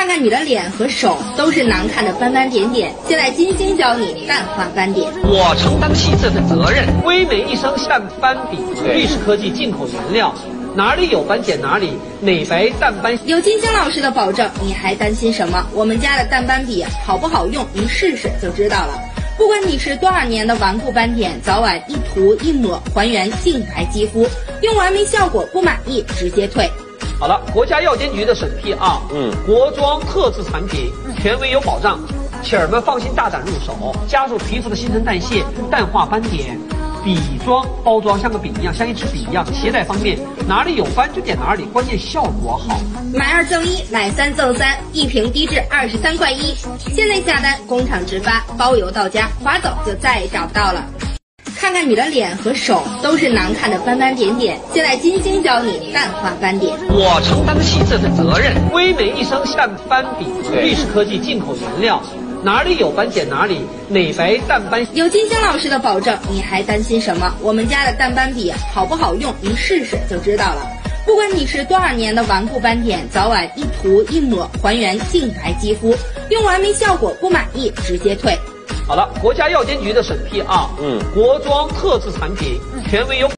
看看你的脸和手都是难看的斑斑点点，现在金星教你淡化斑点。我承担起这份责任。微美一生淡斑笔，瑞士科技进口原料，哪里有斑点哪里美白淡斑。有金星老师的保证，你还担心什么？我们家的淡斑笔好不好用？您试试就知道了。不管你是多少年的顽固斑点，早晚一涂一抹还原净白肌肤。用完没效果不满意直接退。好了，国家药监局的审批啊，嗯，国妆特制产品，权威有保障，请儿们放心大胆入手，加速皮肤的新陈代谢，淡化斑点。笔装包装像个笔一样，像一支笔一样，携带方便，哪里有斑就点哪里，关键效果好。买二赠一，买三赠三，一瓶低至二十三块一，现在下单，工厂直发，包邮到家，划走就再也找不到了。看看你的脸和手都是难看的斑斑点点，现在金星教你淡化斑点。我承担起这份责任。微美一生淡斑笔，瑞士科技进口原料，哪里有斑点哪里美白淡斑。有金星老师的保证，你还担心什么？我们家的淡斑笔好不好用？你试试就知道了。不管你是多少年的顽固斑点，早晚一涂一抹还原净白肌肤。用完没效果不满意直接退。好了，国家药监局的审批啊，嗯，国妆特制产品，权威有。